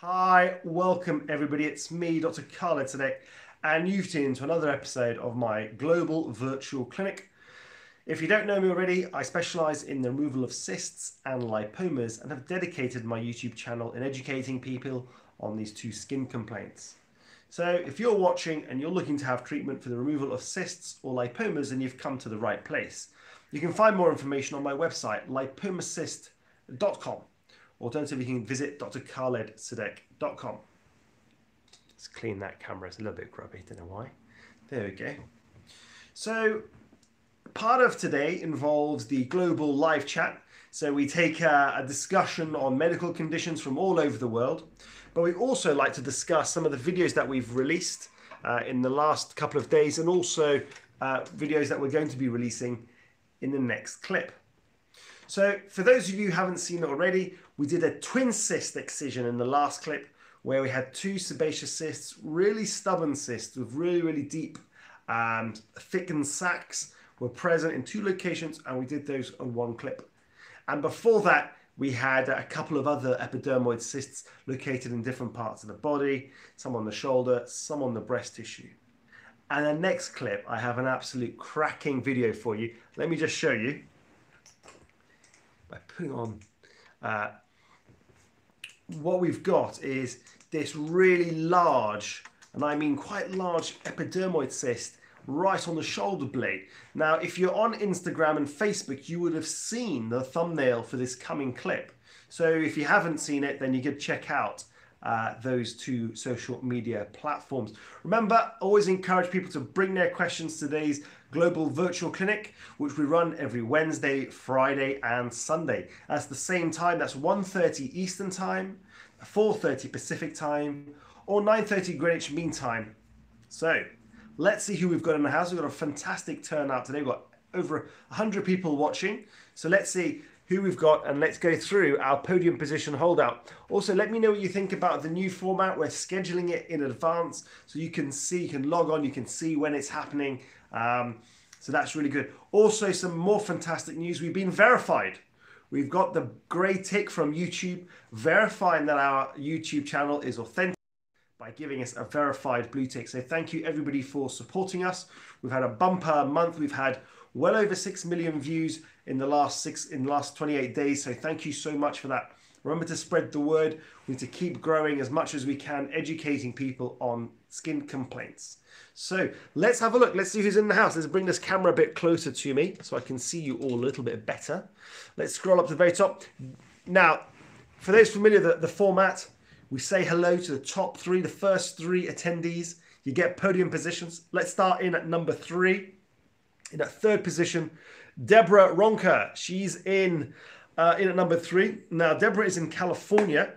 Hi, welcome everybody. It's me, Dr. Khaled Sadek, and you've tuned to another episode of my global virtual clinic. If you don't know me already, I specialize in the removal of cysts and lipomas and have dedicated my YouTube channel in educating people on these two skin complaints. So, if you're watching and you're looking to have treatment for the removal of cysts or lipomas, then you've come to the right place. You can find more information on my website, lipomacyst.com. Alternatively, you can visit drkhaledsadek.com. Let's clean that camera. It's a little bit grubby. Don't know why. There we go. So, part of today involves the global live chat. So, we take a, a discussion on medical conditions from all over the world. But we also like to discuss some of the videos that we've released uh, in the last couple of days and also uh, videos that we're going to be releasing in the next clip. So, for those of you who haven't seen it already, we did a twin cyst excision in the last clip where we had two sebaceous cysts, really stubborn cysts with really, really deep and thickened sacs were present in two locations, and we did those on one clip. And before that, we had a couple of other epidermoid cysts located in different parts of the body, some on the shoulder, some on the breast tissue. And the next clip, I have an absolute cracking video for you. Let me just show you by putting on uh, what we've got is this really large, and I mean quite large epidermoid cyst right on the shoulder blade. Now, if you're on Instagram and Facebook, you would have seen the thumbnail for this coming clip. So if you haven't seen it, then you could check out uh, those two social media platforms. Remember, always encourage people to bring their questions to today's global virtual clinic, which we run every Wednesday, Friday, and Sunday. That's the same time. That's 1.30 Eastern Time, 4.30 Pacific Time, or 9.30 Greenwich Mean Time. So let's see who we've got in the house. We've got a fantastic turnout today. We've got over 100 people watching. So let's see who we've got and let's go through our podium position holdout. Also, let me know what you think about the new format. We're scheduling it in advance so you can see, you can log on, you can see when it's happening. Um, so that's really good. Also, some more fantastic news. We've been verified. We've got the grey tick from YouTube verifying that our YouTube channel is authentic by giving us a verified blue tick. So thank you everybody for supporting us. We've had a bumper month. We've had well over 6 million views in the last six in the last 28 days. So thank you so much for that. Remember to spread the word. We need to keep growing as much as we can, educating people on skin complaints. So let's have a look. Let's see who's in the house. Let's bring this camera a bit closer to me so I can see you all a little bit better. Let's scroll up to the very top. Now, for those familiar, the, the format, we say hello to the top three, the first three attendees. You get podium positions. Let's start in at number three. In that third position, Deborah Ronker. She's in uh, in at number three. Now, Deborah is in California.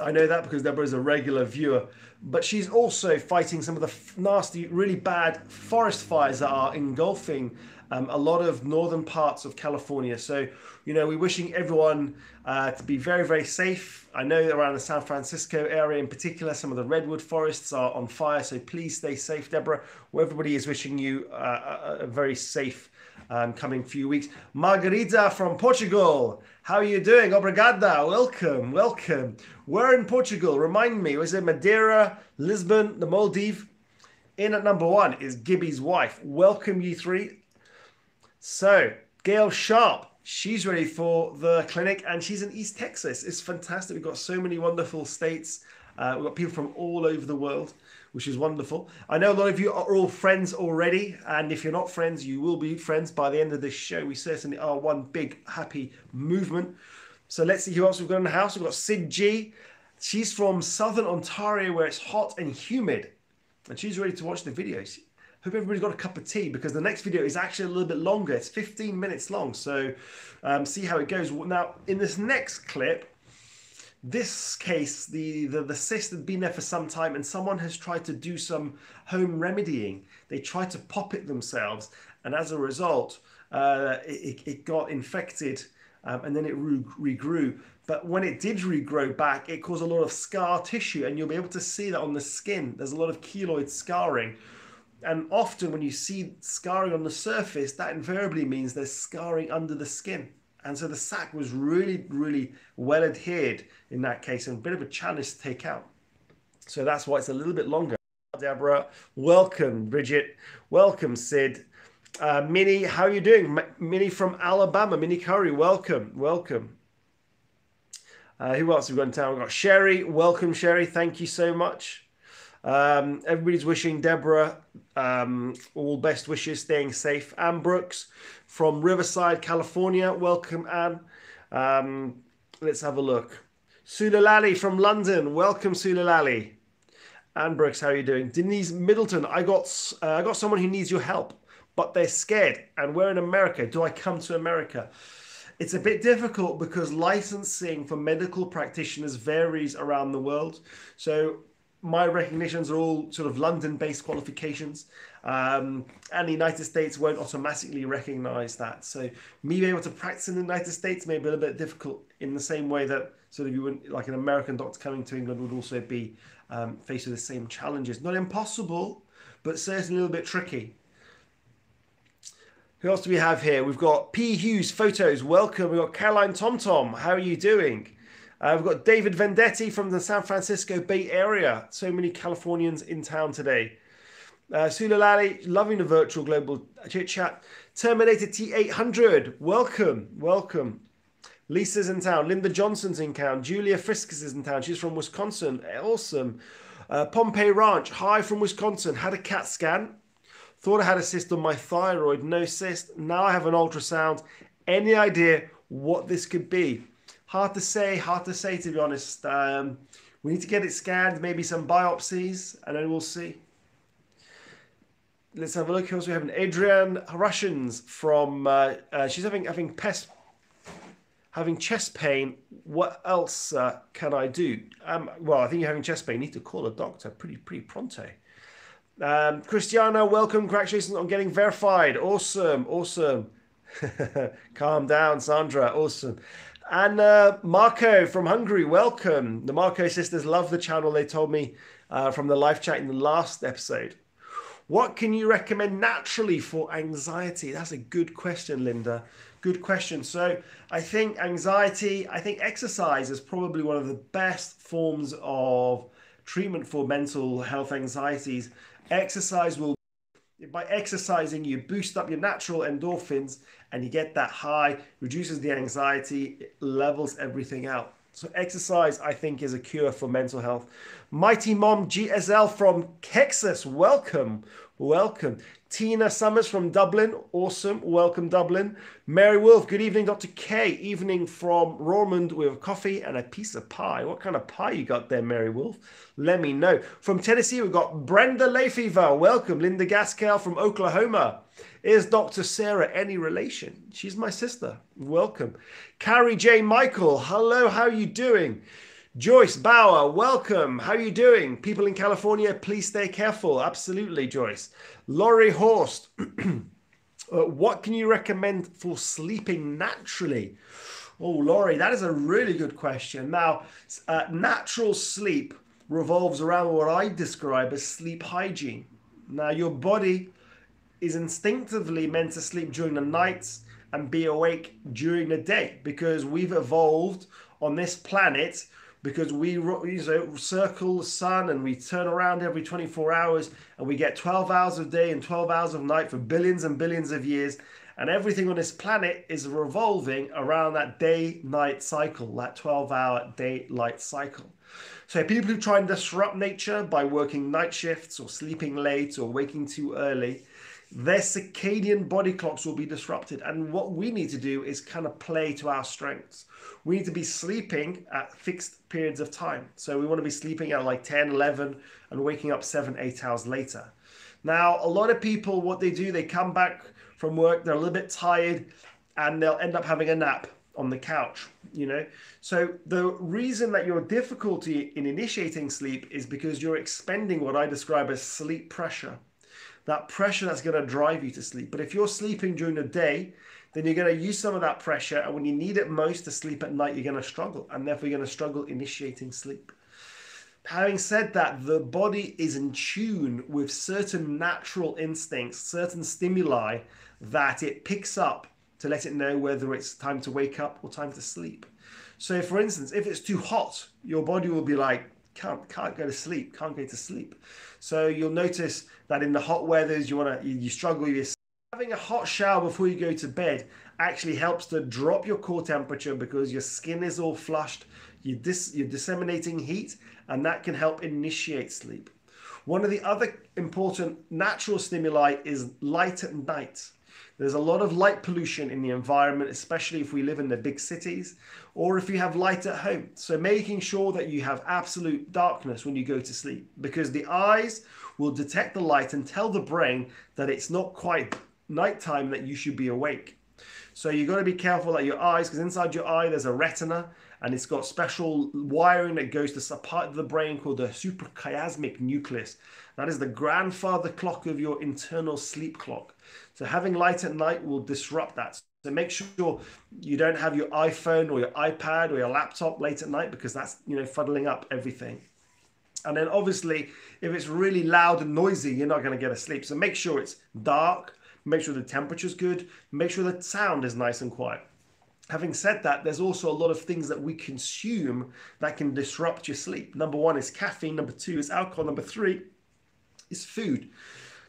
I know that because Deborah is a regular viewer, but she's also fighting some of the nasty, really bad forest fires that are engulfing um, a lot of northern parts of California. So, you know, we're wishing everyone uh, to be very, very safe. I know around the San Francisco area in particular, some of the redwood forests are on fire. So please stay safe, Deborah. Well, everybody is wishing you uh, a, a very safe um, coming few weeks. Margarita from Portugal. How are you doing? Obrigada. Welcome. Welcome. Where in Portugal? Remind me. Was it Madeira, Lisbon, the Maldives? In at number one is Gibby's wife. Welcome, you three. So, Gail Sharp. She's ready for the clinic and she's in East Texas. It's fantastic. We've got so many wonderful states. Uh, we've got people from all over the world which is wonderful. I know a lot of you are all friends already, and if you're not friends, you will be friends by the end of this show. We certainly are one big happy movement. So let's see who else we've got in the house. We've got Sid G. She's from Southern Ontario, where it's hot and humid, and she's ready to watch the videos. Hope everybody's got a cup of tea because the next video is actually a little bit longer. It's 15 minutes long, so um, see how it goes. Now, in this next clip, this case, the, the, the cyst had been there for some time and someone has tried to do some home remedying. They tried to pop it themselves and as a result, uh, it, it got infected um, and then it re- regrew. But when it did regrow back, it caused a lot of scar tissue and you'll be able to see that on the skin. There's a lot of keloid scarring. And often when you see scarring on the surface, that invariably means there's scarring under the skin And so the sack was really, really well adhered in that case and a bit of a challenge to take out. So that's why it's a little bit longer. Deborah, welcome, Bridget. Welcome, Sid. Uh, Minnie, how are you doing? Minnie from Alabama. Minnie Curry, welcome, welcome. Uh, who else have we got in town? We've got Sherry. Welcome, Sherry. Thank you so much. Um, everybody's wishing Deborah um, all best wishes, staying safe. Anne Brooks from Riverside, California. Welcome, Anne. Um, let's have a look. Sulalali from London. Welcome, Sulalali. Anne Brooks, how are you doing? Denise Middleton, I got uh, I got someone who needs your help, but they're scared, and we're in America. Do I come to America? It's a bit difficult because licensing for medical practitioners varies around the world. So my recognitions are all sort of London-based qualifications, um, and the United States won't automatically recognize that. So me being able to practice in the United States may be a little bit difficult in the same way that sort of you wouldn't like an American doctor coming to England would also be um, faced with the same challenges. Not impossible, but certainly a little bit tricky. Who else do we have here? We've got P. Hughes Photos. Welcome. We've got Caroline TomTom. How are you doing? Uh, we've got David Vendetti from the San Francisco Bay Area. So many Californians in town today. Uh, Sulalali, loving the virtual global chit chat. Terminator T800, welcome, welcome. Lisa's in town. Linda Johnson's in town. Julia Friskus is in town. She's from Wisconsin. Awesome. Uh, Pompey Ranch, hi from Wisconsin. Had a CAT scan. Thought I had a cyst on my thyroid. No cyst. Now I have an ultrasound. Any idea what this could be? Hard to say, hard to say to be honest. Um, we need to get it scanned, maybe some biopsies, and then we'll see. Let's have a look. Also, we have an Adrian Russians from. Uh, uh, she's having having pest, having chest pain. What else uh, can I do? Um, well, I think you're having chest pain. You need to call a doctor pretty pretty pronto. Um, Christiana, welcome. Congratulations on getting verified. Awesome, awesome. Calm down, Sandra. Awesome. And uh, Marco from Hungary, welcome. The Marco sisters love the channel. They told me uh, from the live chat in the last episode. What can you recommend naturally for anxiety? That's a good question, Linda. Good question. So I think anxiety, I think exercise is probably one of the best forms of treatment for mental health anxieties. Exercise will by exercising, you boost up your natural endorphins and you get that high, reduces the anxiety, it levels everything out. So, exercise, I think, is a cure for mental health. Mighty Mom GSL from Texas, welcome. Welcome. Tina Summers from Dublin. Awesome. Welcome, Dublin. Mary Wolf. Good evening, Dr. K. Evening from Romond with coffee and a piece of pie. What kind of pie you got there, Mary Wolf? Let me know. From Tennessee, we've got Brenda Layfever. Welcome. Linda Gaskell from Oklahoma. Is Dr. Sarah any relation? She's my sister. Welcome. Carrie J. Michael. Hello. How are you doing? Joyce Bauer, welcome. How are you doing? People in California, please stay careful. Absolutely, Joyce. Laurie Horst, uh, what can you recommend for sleeping naturally? Oh, Laurie, that is a really good question. Now, uh, natural sleep revolves around what I describe as sleep hygiene. Now, your body is instinctively meant to sleep during the nights and be awake during the day because we've evolved on this planet because we you know, circle the sun and we turn around every 24 hours and we get 12 hours of day and 12 hours of night for billions and billions of years. And everything on this planet is revolving around that day night cycle that 12 hour day light cycle. So people who try and disrupt nature by working night shifts or sleeping late or waking too early their circadian body clocks will be disrupted and what we need to do is kind of play to our strengths we need to be sleeping at fixed periods of time. So we want to be sleeping at like 10, 11, and waking up seven, eight hours later. Now, a lot of people, what they do, they come back from work, they're a little bit tired, and they'll end up having a nap on the couch, you know? So the reason that your difficulty in initiating sleep is because you're expending what I describe as sleep pressure. That pressure that's going to drive you to sleep. But if you're sleeping during the day, then you're going to use some of that pressure. And when you need it most to sleep at night, you're going to struggle. And therefore, you're going to struggle initiating sleep. Having said that, the body is in tune with certain natural instincts, certain stimuli that it picks up to let it know whether it's time to wake up or time to sleep. So, for instance, if it's too hot, your body will be like, can't can't go to sleep, can't go to sleep. So you'll notice that in the hot weathers, you wanna you, you struggle with having a hot shower before you go to bed actually helps to drop your core temperature because your skin is all flushed. You dis, you're disseminating heat, and that can help initiate sleep. One of the other important natural stimuli is light at night. There's a lot of light pollution in the environment, especially if we live in the big cities or if you have light at home. So making sure that you have absolute darkness when you go to sleep because the eyes will detect the light and tell the brain that it's not quite nighttime that you should be awake. So you've got to be careful that your eyes, because inside your eye there's a retina and it's got special wiring that goes to a part of the brain called the suprachiasmatic nucleus. That is the grandfather clock of your internal sleep clock. So having light at night will disrupt that. So make sure you don't have your iPhone or your iPad or your laptop late at night because that's you know fuddling up everything. And then obviously, if it's really loud and noisy, you're not going to get a sleep. So make sure it's dark, make sure the temperature's good, make sure the sound is nice and quiet. Having said that, there's also a lot of things that we consume that can disrupt your sleep. Number one is caffeine, number two is alcohol, number three is food.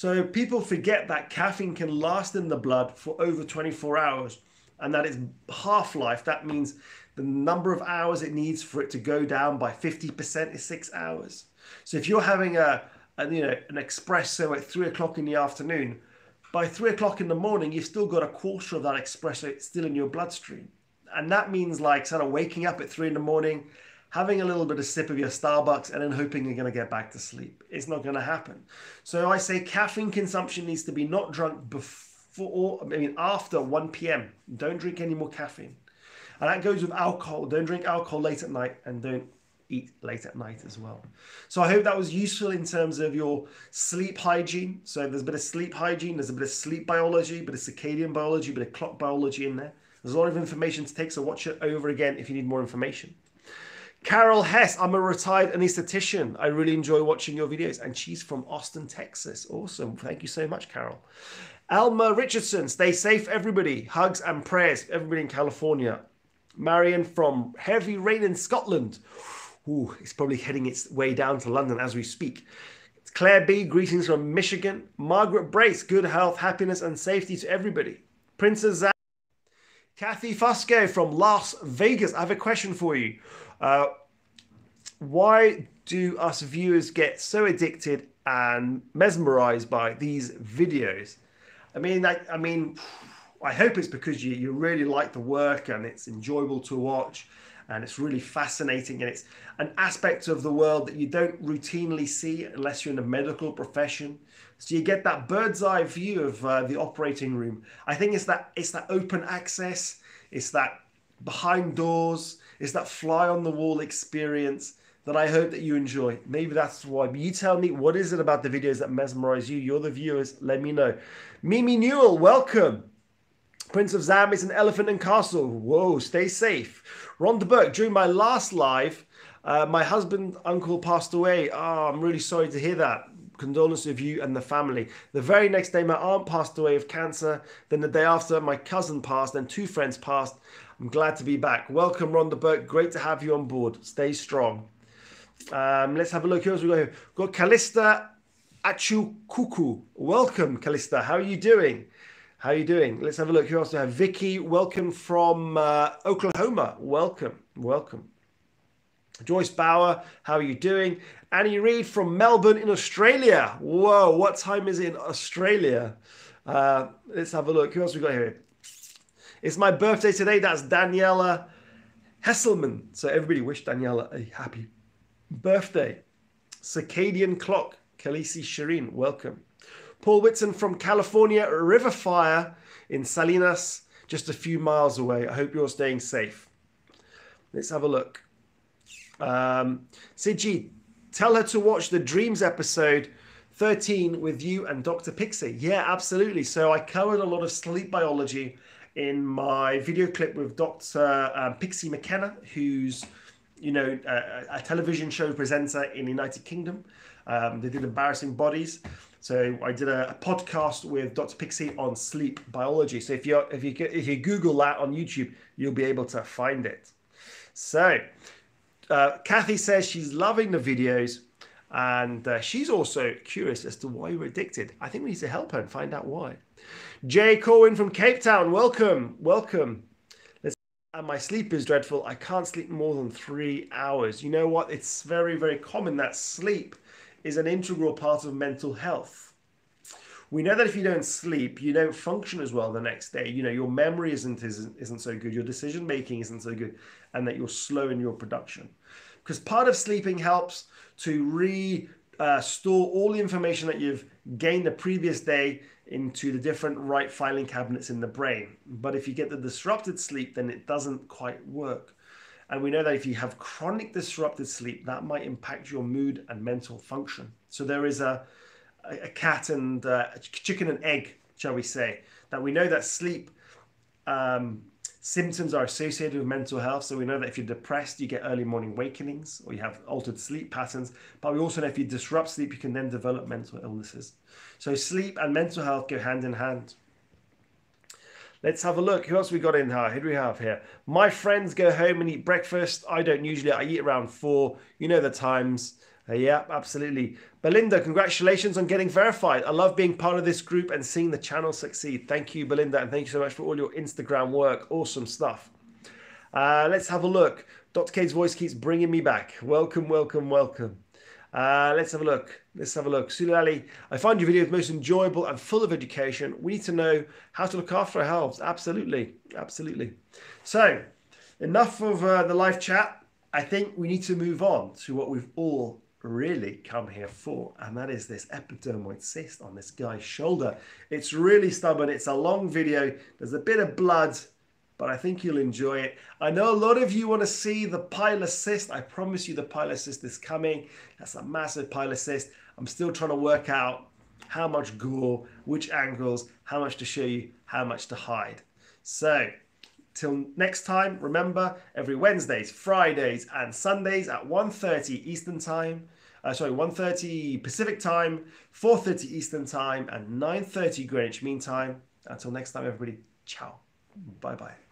So people forget that caffeine can last in the blood for over 24 hours and that its half life, that means the number of hours it needs for it to go down by 50% is six hours. So if you're having a, a you know an espresso at three o'clock in the afternoon, by three o'clock in the morning, you've still got a quarter of that espresso still in your bloodstream. And that means like sort of waking up at three in the morning, having a little bit of sip of your Starbucks and then hoping you're going to get back to sleep. It's not going to happen. So I say caffeine consumption needs to be not drunk before, I mean, after 1 p.m. Don't drink any more caffeine. And that goes with alcohol. Don't drink alcohol late at night and don't eat late at night as well. So I hope that was useful in terms of your sleep hygiene. So there's a bit of sleep hygiene, there's a bit of sleep biology, a bit of circadian biology, a bit of clock biology in there. There's a lot of information to take, so watch it over again if you need more information. Carol Hess, I'm a retired anesthetician. I really enjoy watching your videos. And she's from Austin, Texas. Awesome. Thank you so much, Carol. Alma Richardson, stay safe, everybody. Hugs and prayers, everybody in California. Marion from Heavy Rain in Scotland. Ooh, it's probably heading its way down to London as we speak. It's Claire B, greetings from Michigan. Margaret Brace, good health, happiness, and safety to everybody. Princess. Kathy Fusco from Las Vegas. I have a question for you. Uh, why do us viewers get so addicted and mesmerized by these videos? I mean, I, I mean, I hope it's because you, you really like the work and it's enjoyable to watch and it's really fascinating and it's an aspect of the world that you don't routinely see unless you're in a medical profession so you get that bird's eye view of uh, the operating room i think it's that it's that open access it's that behind doors it's that fly on the wall experience that I hope that you enjoy. Maybe that's why. But you tell me what is it about the videos that mesmerize you? You're the viewers. Let me know. Mimi Newell, welcome. Prince of Zam is an elephant and castle. Whoa, stay safe. Rhonda Burke, during my last live, uh, my husband, uncle passed away. Oh, I'm really sorry to hear that. Condolences of you and the family. The very next day, my aunt passed away of cancer. Then the day after, my cousin passed. Then two friends passed. I'm glad to be back. Welcome, Rhonda Burke. Great to have you on board. Stay strong. Um, let's have a look. Who else we got here? We've got Kalista Achukuku. Welcome, Kalista. How are you doing? How are you doing? Let's have a look. Who else have? Vicky, welcome from uh, Oklahoma. Welcome, welcome. Joyce Bauer, how are you doing? Annie Reid from Melbourne in Australia. Whoa, what time is it in Australia? Uh, let's have a look. Who else we got here? It's my birthday today. That's Daniela Hesselman. So everybody wish Daniela a happy birthday. Circadian Clock, Khaleesi Shireen, welcome. Paul Whitson from California, River Fire in Salinas, just a few miles away. I hope you're staying safe. Let's have a look. Um, Siji, tell her to watch the Dreams episode 13 with you and Dr. Pixie. Yeah, absolutely. So I covered a lot of sleep biology in my video clip with Dr. Um, Pixie McKenna, who's you know, a, a, television show presenter in the United Kingdom. Um, they did embarrassing bodies. So I did a, a, podcast with Dr. Pixie on sleep biology. So if you if you if you Google that on YouTube, you'll be able to find it. So uh, Kathy says she's loving the videos, and uh, she's also curious as to why you're addicted. I think we need to help her and find out why. Jay Corwin from Cape Town, welcome, welcome. And my sleep is dreadful. I can't sleep more than three hours. You know what? It's very, very common that sleep is an integral part of mental health. We know that if you don't sleep, you don't function as well the next day. You know, your memory isn't isn't, isn't so good, your decision making isn't so good, and that you're slow in your production. Because part of sleeping helps to re uh, store all the information that you've gained the previous day into the different right filing cabinets in the brain. But if you get the disrupted sleep, then it doesn't quite work. And we know that if you have chronic disrupted sleep, that might impact your mood and mental function. So there is a, a cat and uh, chicken and egg, shall we say, that we know that sleep um, symptoms are associated with mental health. So we know that if you're depressed, you get early morning wakenings or you have altered sleep patterns. But we also know if you disrupt sleep, you can then develop mental illnesses. So sleep and mental health go hand in hand. Let's have a look. Who else we got in here? Who do we have here? My friends go home and eat breakfast. I don't usually. I eat around four. You know the times. Uh, yeah, absolutely. Belinda, congratulations on getting verified. I love being part of this group and seeing the channel succeed. Thank you, Belinda, and thank you so much for all your Instagram work. Awesome stuff. Uh, let's have a look. Dr. Kate's voice keeps bringing me back. Welcome, welcome, welcome. Uh, let's have a look. Let's have a look. Sulali, I find your videos most enjoyable and full of education. We need to know how to look after our health. Absolutely. Absolutely. So, enough of uh, the live chat. I think we need to move on to what we've all really come here for, and that is this epidermoid cyst on this guy's shoulder. It's really stubborn. It's a long video. There's a bit of blood but I think you'll enjoy it. I know a lot of you want to see the pilar cyst. I promise you the pilar cyst is coming. That's a massive pilar cyst. I'm still trying to work out how much gore, which angles, how much to show you, how much to hide. So till next time, remember every Wednesdays, Fridays and Sundays at 1.30 Eastern Time, uh, sorry, 1.30 Pacific Time, 4.30 Eastern Time and 9.30 Greenwich Mean Time. Until next time, everybody, ciao. Bye-bye.